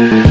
Mm-hmm.